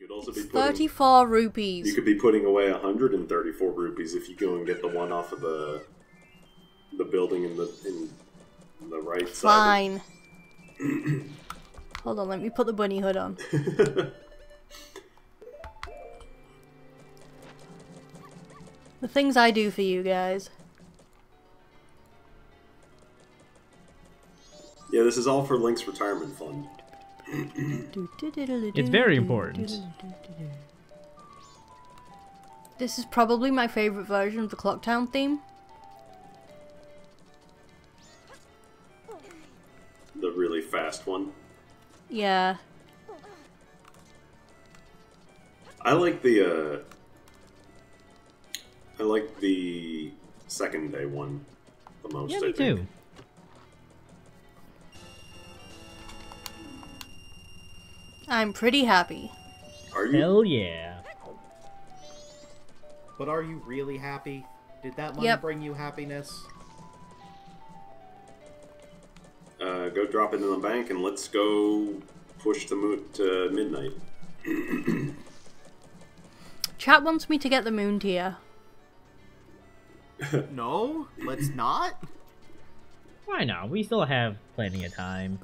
could also be putting, 34 rupees. You could be putting away 134 rupees if you go and get the one off of the the building in the in the right side. Fine. Hold on, let me put the bunny hood on. the things I do for you guys. Yeah, this is all for Link's retirement fund. It's very important. This is probably my favorite version of the Clocktown theme. The really fast one. Yeah. I like the uh I like the second day one the most, Yeah, I think. too. I'm pretty happy. Are you? Hell yeah. But are you really happy? Did that money Yep. bring you happiness? Uh, go drop it in the bank and let's go push the moon to midnight. Chat wants me to get the moon tear. No, let's not. Why not? We still have plenty of time.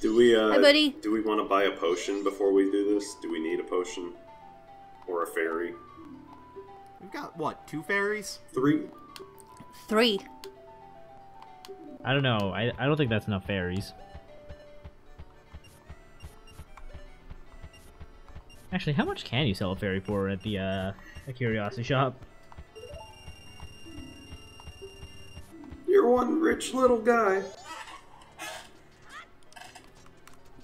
Do we uh Hi, buddy. do we want to buy a potion before we do this? Do we need a potion? Or a fairy? We've got what? Two fairies? Three? Three. I don't know. I, I don't think that's enough fairies. Actually, how much can you sell a fairy for at the uh, a curiosity shop? You're one rich little guy.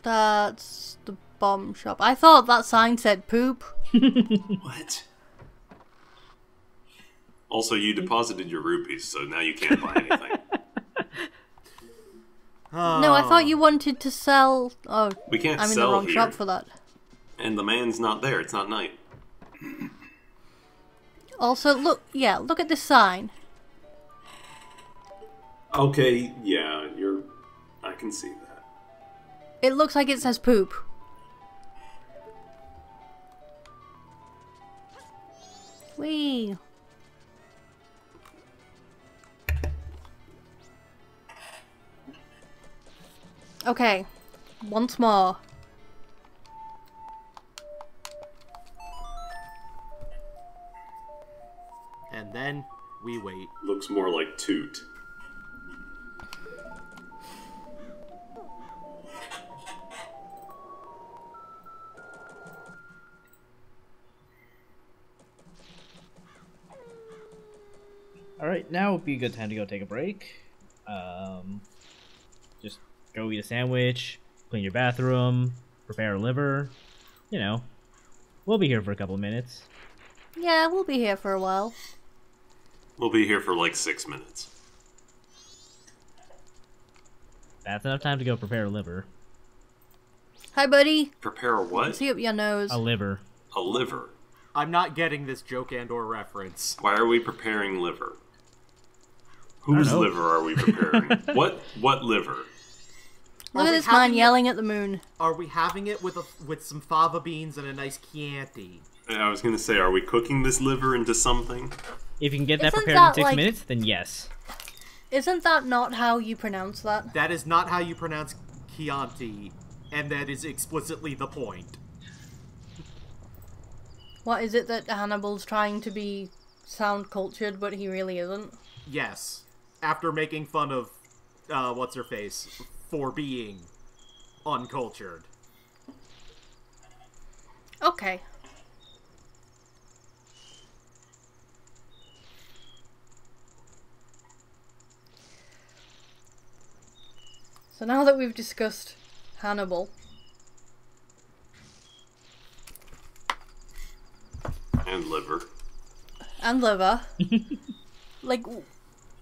That's the bomb shop. I thought that sign said poop. What? Also, you deposited your rupees, so now you can't buy anything. No, I thought you wanted to sell. Oh, We can't I'm in the sell wrong here. shop for that. and the man's not there. It's not night. Also, look, yeah, look at this sign. Okay, yeah, you're. I can see that. It looks like it says poop. Wee. Okay, once more. And then we wait. Looks more like toot. All right, now would be a good time to go take a break. Um, just go eat a sandwich, clean your bathroom, prepare a liver. You know, we'll be here for a couple of minutes. Yeah, we'll be here for a while. We'll be here for like six minutes. That's enough time to go prepare a liver. Hi, buddy. Prepare a what? See up your nose. A liver. A liver. I'm not getting this joke and or reference. Why are we preparing liver? Don't Whose liver are we preparing? what what liver? Look Are at we this man having it- yelling at the moon. Are we having it with a with some fava beans and a nice Chianti? I was gonna say, are we cooking this liver into something? If you can get that Isn't prepared that in six like- minutes, then yes. Isn't that not how you pronounce that? That is not how you pronounce Chianti, and that is explicitly the point. What is it that Hannibal's trying to be sound cultured, but he really isn't? Yes. After making fun of uh what's her face for being uncultured. Okay. So now that we've discussed Hannibal, And liver. and liver, like,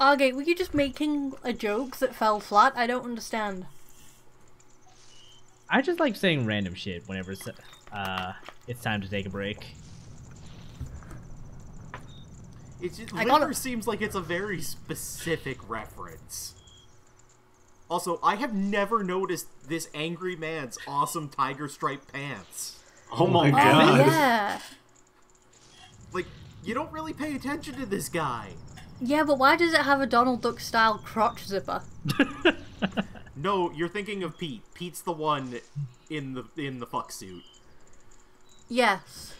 Argate, were you just making a joke that fell flat? I don't understand. I just like saying random shit whenever it's, uh, it's time to take a break. It just I liver gotta- seems like it's a very specific reference. Also, I have never noticed this angry man's awesome tiger stripe pants. Oh my Oh god. yeah. Like, you don't really pay attention to this guy. Yeah, but why does it have a Donald Duck style crotch zipper? No, you're thinking of Pete. Pete's the one in the in the fuck suit. Yes.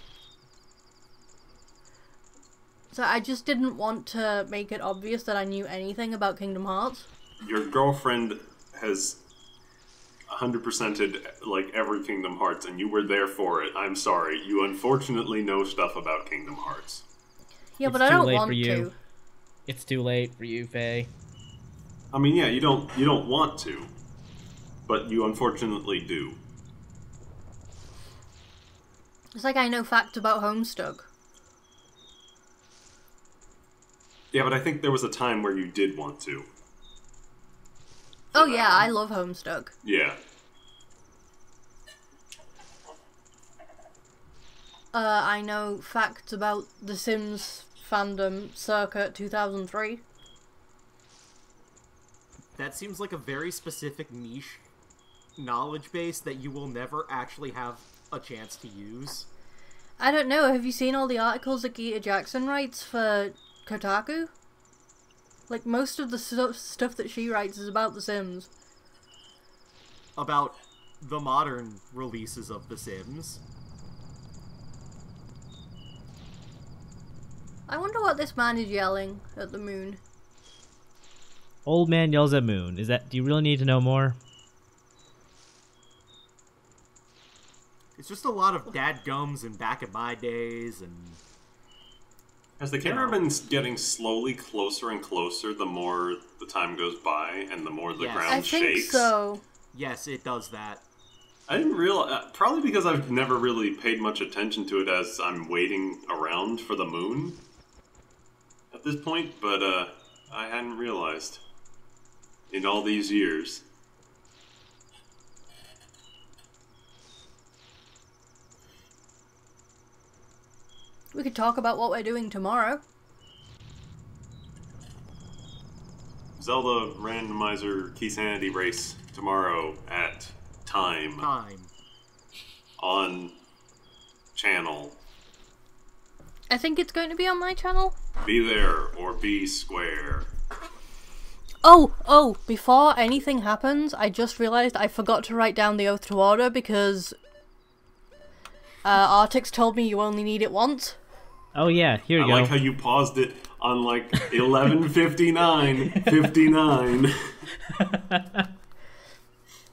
So I just didn't want to make it obvious that I knew anything about Kingdom Hearts. Your girlfriend has 100%ed like every Kingdom Hearts, and you were there for it. I'm sorry. You unfortunately know stuff about Kingdom Hearts. Yeah, It's but I don't want you. to. It's too late for you, Faye. I mean, yeah, you don't you don't want to, but you unfortunately do. It's like I know facts about Homestuck. Yeah, but I think there was a time where you did want to. Oh yeah, I love Homestuck. Yeah. Uh, I know facts about The Sims fandom circa 2003. That seems like a very specific niche knowledge base that you will never actually have a chance to use. I don't know. Have you seen all the articles that Gita Jackson writes for Kotaku? Like most of the stu- stuff that she writes is about The Sims. About the modern releases of The Sims. I wonder what this man is yelling at the moon. Old man yells at moon. Is that? Do you really need to know more? It's just a lot of dad gums and back in my days and Has the camera been getting slowly closer and closer the more the time goes by and the more the Yes. ground I think shakes? so. yes, it does that. I didn't realize. Uh, probably because I've never really paid much attention to it as I'm waiting around for the moon at this point, but uh, I hadn't realized in all these years. We could talk about what we're doing tomorrow. Zelda randomizer key sanity race tomorrow at time Time. on channel. I think it's going to be on my channel. Be there or be square. Oh, oh, before anything happens, I just realized I forgot to write down the oath to order because uh, Artix told me you only need it once. Oh yeah, here you I go. like how you paused it on like 11:59, 59.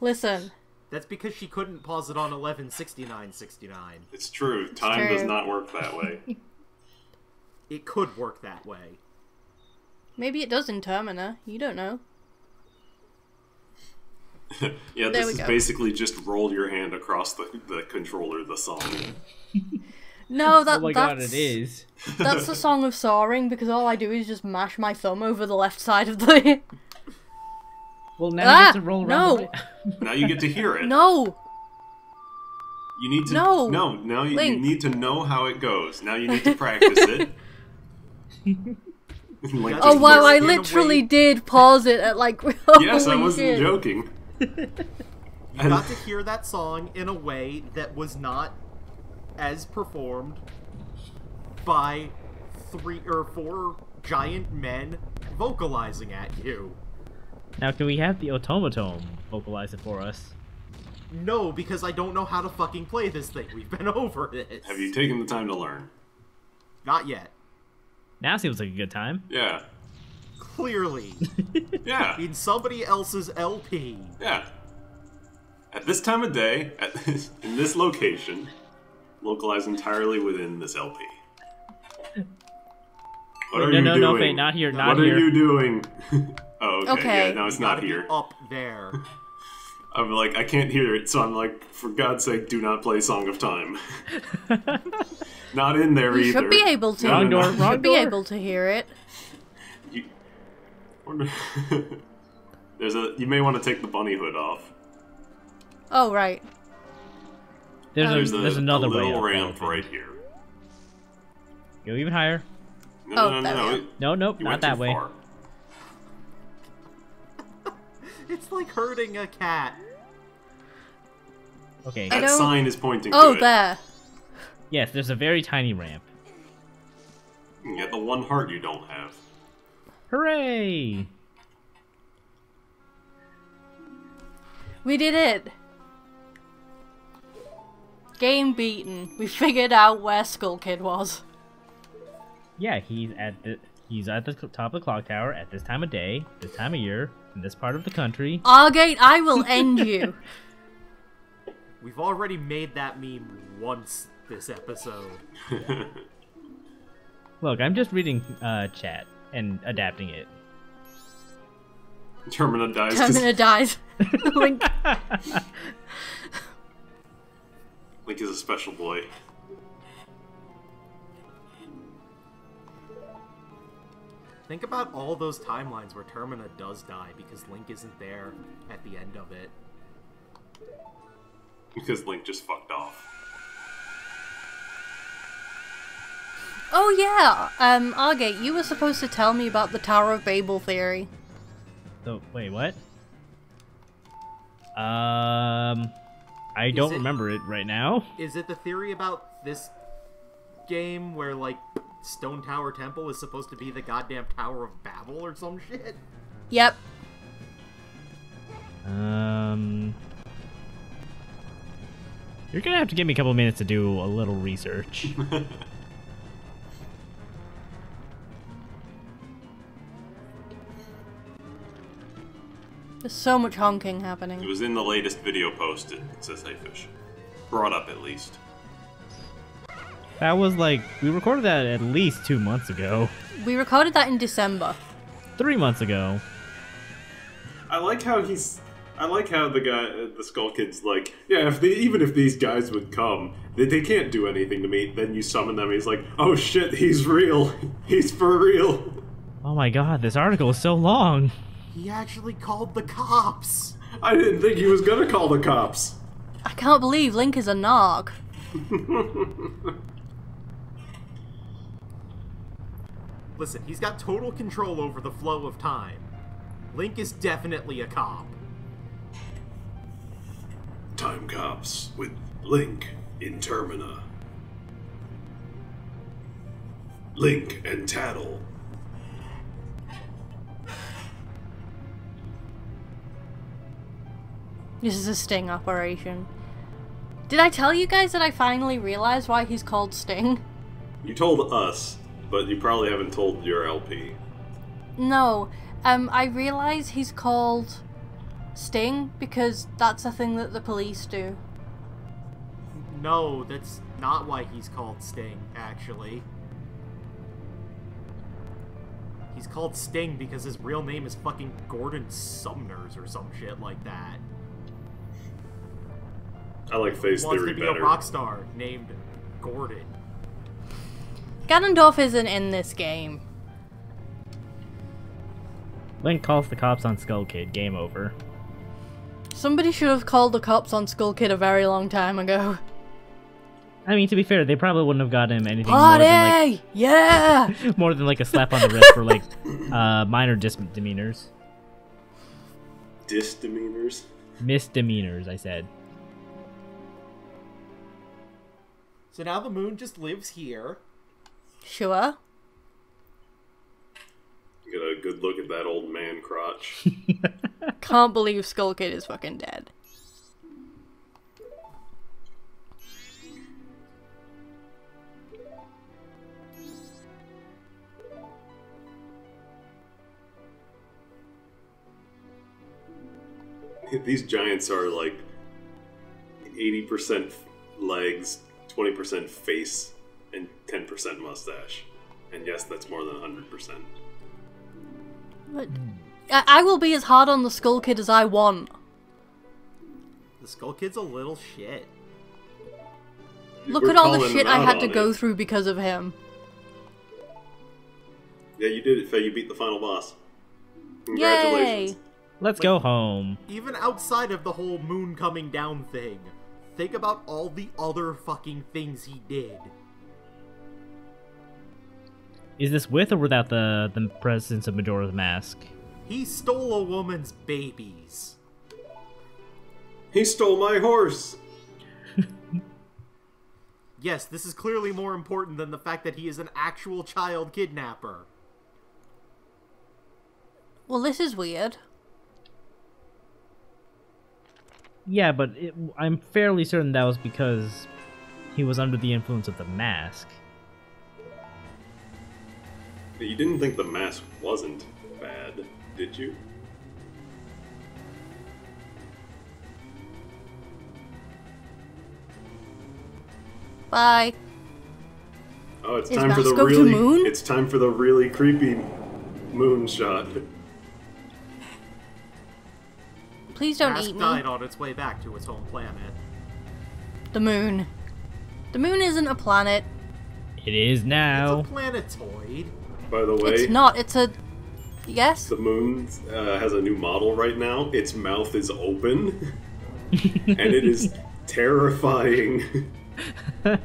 Listen, That's because she couldn't pause it on 116969. It's true. Time does true. not work that way. It could work that way. maybe it does in Termina. You don't know. Yeah, There this is go. basically just roll your hand across the, the controller, the song. No, that, oh my that's god, it is. that's the song of soaring because all I do is just mash my thumb over the left side of the. Well, now Ah, you get to roll around. no. the- now you get to hear it. no, You need to No. no. Now you, you need to know how it goes. Now you need to practice it. Like, Oh, wow! work I literally way- did pause it at like. Holy yes, I wasn't shit. joking. You And- got to hear that song in a way that was not as performed by three or four giant men vocalizing at you. Now, can we have the automaton vocalize it for us? No, because I don't know how to fucking play this thing. We've been over this. Have you taken the time to learn? Not yet. Now seems like a good time. Yeah. Clearly. Yeah. in somebody else's LP. Yeah. At this time of day, at this, in this location, localized entirely within this LP. What Wait, are no, you no, doing? no, Fate, not here, not what here. What are you doing? oh, okay. Okay. Yeah, no, it's not here. Up there. I'm like, I can't hear it, so I'm like, for God's sake, do not play Song of Time. not in there You either. should be able to. Wrong door, wrong Should be able to hear it. You- There's a. You may want to take the bunny hood off. Oh right. There's, There's, a, a, there's another a little up, ramp I right here. Go even higher. No, Oh, no, no, no. it- No, nope, You not that too way. It's like hurting a cat. Okay. I That sign is pointing Oh to it. there. Yes, there's a very tiny ramp. You get the one heart you don't have. Hooray! We did it! Game beaten. We figured out where Skull Kid was. Yeah, he's at the he's at the top of the clock tower at this time of day, this time of year, in this part of the country. Argate, I will end you. We've already made that meme once this episode. Look, I'm just reading uh, chat and adapting it. Termina dies. Termina dies. Link. Link is a special boy. Think about all those timelines where Termina does die because Link isn't there at the end of it. Because Link just fucked off. Oh yeah, um, Argate, you were supposed to tell me about the Tower of Babel theory. So wait, what? Um, I don't it- remember it right now. Is it the theory about this game where, like, Stone Tower Temple is supposed to be the goddamn Tower of Babel or some shit? Yep. Um, you're gonna have to give me a couple minutes to do a little research. There's so much honking happening. It was in the latest video posted, It says Hayfish. Brought up at least. That was like we recorded that at least two months ago, We recorded that in December. three months ago. I like how he's. I like how the guy, uh, the Skull Kid's like, yeah, if they, even if these guys would come, they, they can't do anything to me. Then you summon them, he's like, oh shit, he's real. He's for real. Oh my god, this article is so long. He actually called the cops! I didn't think he was gonna call the cops. I can't believe Link is a Nog. Listen, he's got total control over the flow of time. Link is definitely a cop. Time cops with Link in Termina. Link and Tattle. This is a sting operation. Did I tell you guys that I finally realized why he's called Sting? You told us, but you probably haven't told your LP. No, um, I realize he's called Sting because that's a thing that the police do. No, that's not why he's called Sting, actually. He's called Sting because his real name is fucking Gordon Sumners or some shit like that. I like Phase Wants to be better. a rock star named Gordon. Ganondorf isn't in this game. Link calls the cops on Skull Kid. Game over. Somebody should have called the cops on Skull Kid a very long time ago. I mean, to be fair, they probably wouldn't have got him anything more than like Yeah! more than like a slap on the wrist for like uh, minor misdemeanors. Disdemeanors. Misdemeanors, I said. So now the moon just lives here. Sure. Get a good look at that old man crotch. Can't believe Skull Kid is fucking dead. These giants are like 80% legs, 20% face, and 10% mustache. And yes, that's more than 100%. But I, I will be as hard on the Skull Kid as I want. The Skull Kid's a little shit. Look We're at all the shit I had to on go it. through because of him. Yeah, you did it, Faye. You beat the final boss. Congratulations. Yay! Let's go home. Even outside of the whole moon coming down thing, think about all the other fucking things he did. Is this with or without the the presence of Majora's Mask? He stole a woman's babies. He stole my horse. Yes, this is clearly more important than the fact that he is an actual child kidnapper. Well, this is weird. Yeah, but it, I'm fairly certain that was because he was under the influence of the mask. You didn't think the mask wasn't bad, did you? Bye. Oh, it's Is time for the Mask go to really. moon? It's time for the really creepy moon shot. Please don't Mask eat me. died on its way back to its home planet. The moon. The moon isn't a planet. It is now. It's a planetoid. By the way, It's not. It's a. Yes? the moon uh, has a new model right now. Its mouth is open, and it is terrifying. I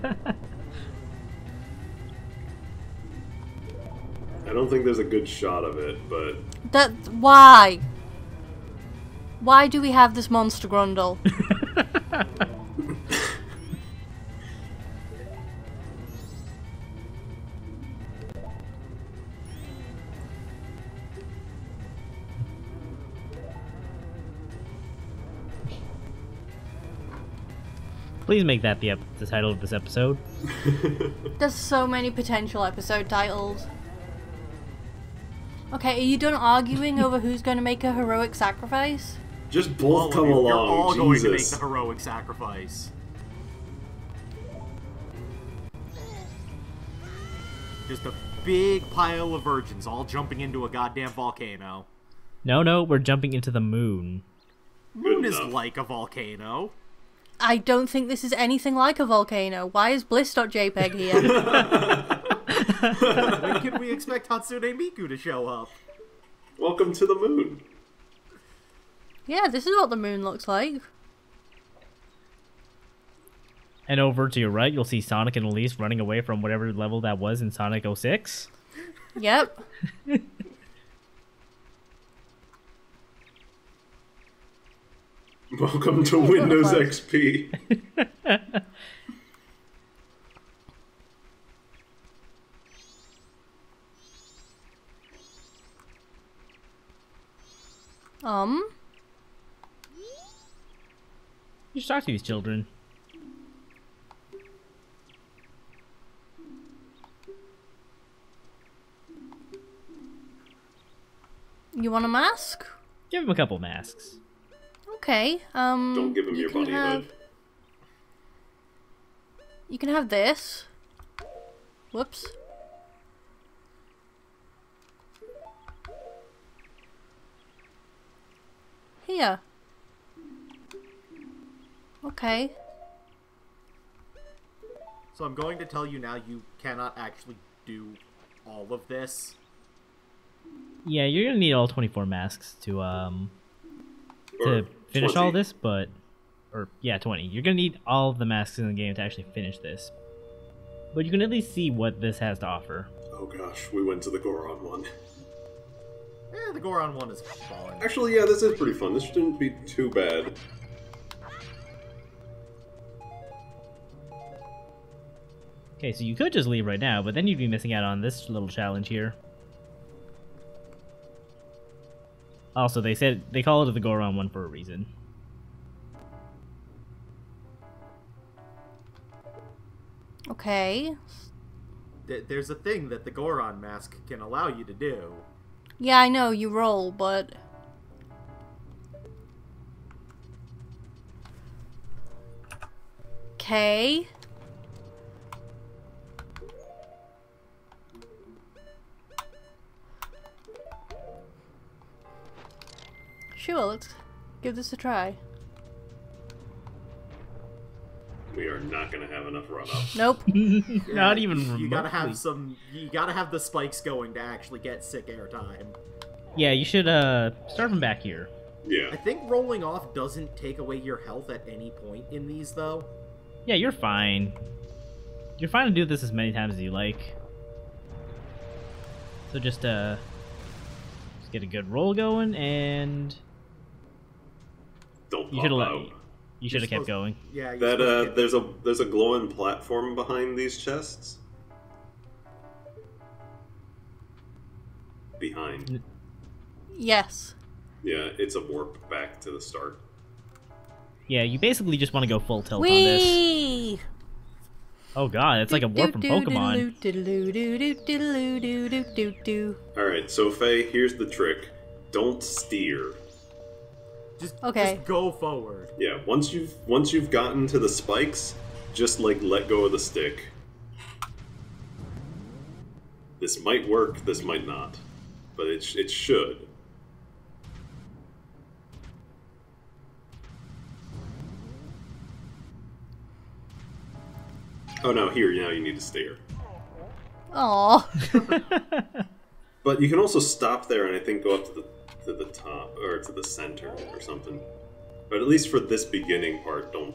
don't think there's a good shot of it, but That. Why? Why do we have this monster grundle? Please make that the, ep- the title of this episode. There's so many potential episode titles. Okay, are you done arguing over who's going to make a heroic sacrifice? just All both of come you, along. You're all going to make the heroic sacrifice. Just a big pile of virgins all jumping into a goddamn volcano. No, no, we're jumping into the moon. Moon is like a volcano. I don't think this is anything like a volcano. Why is bliss.jpg here? when can we expect Hatsune Miku to show up? Welcome to the moon. yeah, this is what the moon looks like. And over to your right, you'll see Sonic and Elise running away from whatever level that was in Sonic 06. Yep. Welcome to Windows XP. Um. You should talk to these children. You want a mask? Give them a couple masks. Okay. Um. Don't give him you your can bunny have, hood. You can have this. Whoops. Here. Okay. So I'm going to tell you now you cannot actually do all of this. Yeah, you're gonna need all 24 masks to um Or to finish all this, but or yeah, 20. You're gonna need all of the masks in the game to actually finish this. But you can at least see what this has to offer. Oh gosh, we went to the Goron one. Eh, the Goron one is fun. Actually, yeah, this is pretty fun. This shouldn't be too bad. Okay, so you could just leave right now, but then you'd be missing out on this little challenge here. Also, they said they call it the Goron one for a reason. Okay. There's a thing that the Goron mask can allow you to do. Yeah, I know you roll, but Okay. Sure, let's give this a try. We are not gonna have enough run up. Nope. Not Yeah, even You gotta have some. You gotta have the spikes going to actually get sick airtime. Yeah, you should uh start from back here. Yeah. I think rolling off doesn't take away your health at any point in these, though. Yeah, you're fine. You're fine to do this as many times as you like. So just uh just get a good roll going and Don't you should out. allow you You should have kept going. Yeah. That supposed to uh, get- there's a there's a glowing platform behind these chests. Behind. Yes. Yeah, it's a warp back to the start. Yeah, you basically just want to go full tilt on this. Wee. Oh god, it's like a warp from Pokemon. Pokemon. All right, so Faye, here's the trick: don't steer. Just, Okay. just go forward. Yeah, once you've once you've gotten to the spikes, just like let go of the stick. This might work, this might not, but it sh- it should. Oh no, here now you need to steer. Aw. But you can also stop there and I think go up to the to the top or to the center or something. But at least for this beginning part, don't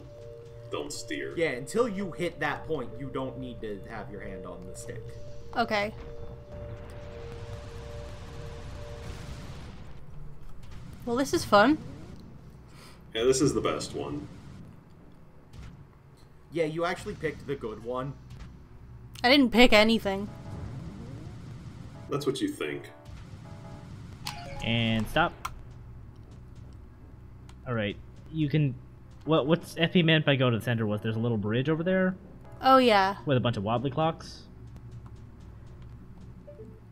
don't steer. Yeah, until you hit that point, you don't need to have your hand on the stick. Okay. Well, this is fun. Yeah, this is the best one. Yeah, you actually picked the good one. I didn't pick anything. That's what you think. And stop. Alright, you can... What What's FP meant by go to the center was there's a little bridge over there Oh yeah. with a bunch of wobbly clocks.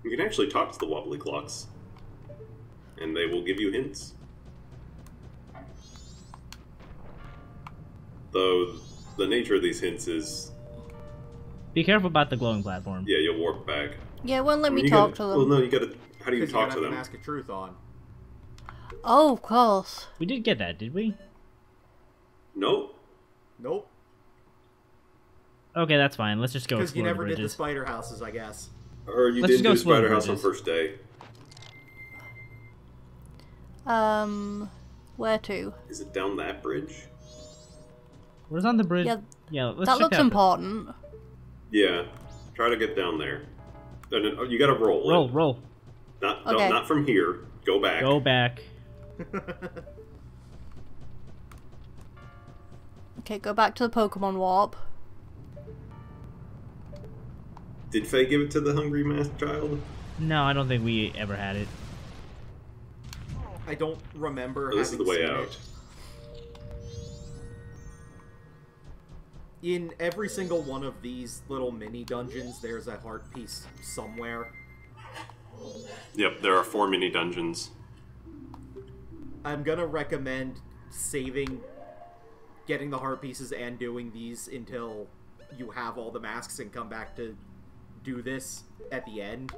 You can actually talk to the wobbly clocks, and they will give you hints. Though the nature of these hints is, Be careful about the glowing platform. yeah, you'll warp back. Yeah, it won't let me talk gotta- to them. Well, no, you gotta. How do you Because talk you to have them? Mask of Truth on. Oh, of course. We did get that, did we? Nope. Nope. Okay, that's fine. Let's just go Because you explore the never did the spider houses, I guess. Or you Let's didn't go do the Spider House on first day. Um, where to? Is it down that bridge? Where's on the bridge? Yeah, yeah let's that check looks out important. Yeah. Try to get down there. No, no, no, you gotta roll. it. Roll, roll. Not, no, Okay. not from here. Go back. Go back. Okay, go back to the Pokemon Warp. Did Faye give it to the hungry masked child? No, I don't think we ever had it. I don't remember. Oh, this is the way out. it. In every single one of these little mini dungeons, there's a heart piece somewhere. Yep, there are four mini dungeons. I'm gonna recommend saving, getting the heart pieces and doing these until you have all the masks and come back to do this at the end.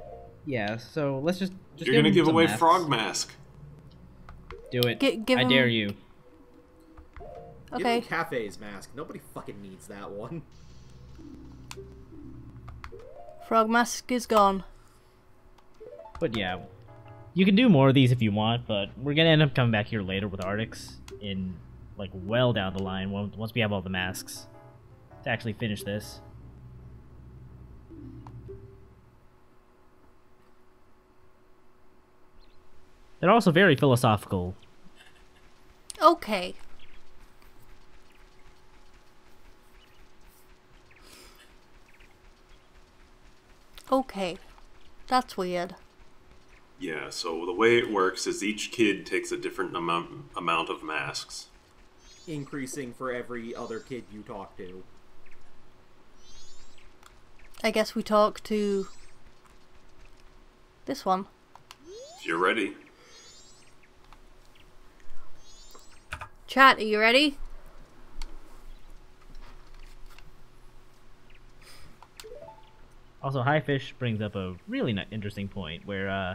Yeah, so let's just. just You're gonna give away masks. Frog Mask. Do it. Gi- give I him- dare you. Give Okay. him Kafei's mask. Nobody fucking needs that one. Frog Mask is gone. But yeah, you can do more of these if you want, but we're gonna end up coming back here later with Artix in like well down the line once we have all the masks to actually finish this. They're also very philosophical. Okay. Okay. That's weird. Yeah, so the way it works is each kid takes a different amount amount of masks. Increasing for every other kid you talk to. I guess we talk to this one. If you're ready. Chat, are you ready? Also, High Fish brings up a really interesting point where uh,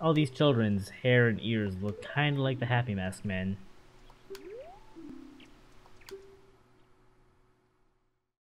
all these children's hair and ears look kind of like the Happy Mask Men.